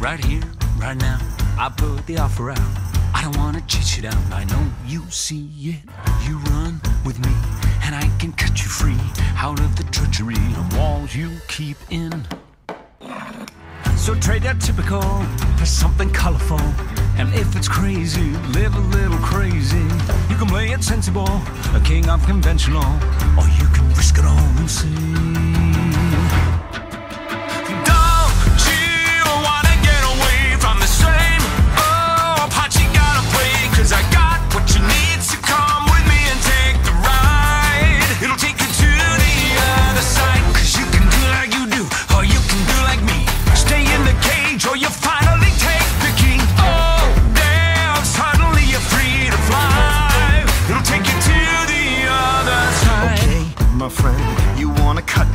right here, right now. I put the offer out. I don't wanna chase you down. I know you see it. You run with me, and I can cut you free out of the drudgery and walls you keep in. So trade that typical for something colorful. And if it's crazy, live a little crazy. You can play it sensible, a king of conventional, or you can risk it all and see.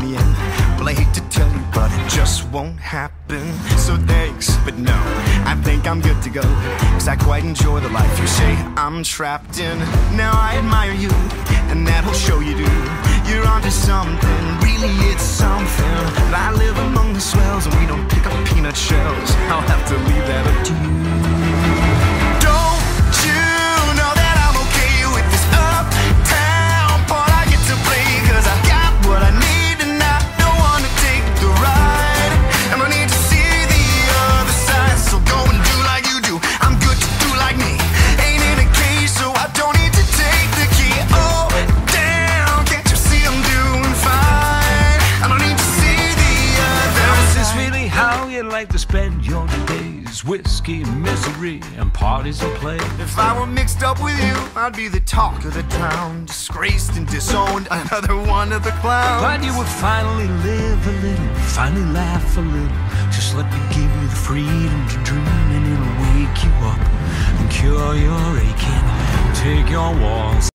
Me in. I hate to tell you, but it just won't happen. So thanks, but no, I think I'm good to go. Cause I quite enjoy the life you say I'm trapped in. Now I admire you, and that'll show you do. You're onto something, really it's something. But I live among the swells, and we don't pick up peanut shells. I'll have to leave that up to you. Like to spend your days? Whiskey, misery, and parties and play. If I were mixed up with you, I'd be the talk of the town. Disgraced and disowned, another one of the clowns. But you would finally live a little, finally laugh a little. Just let me give you the freedom to dream, and it'll wake you up and cure your aching. Take your walls.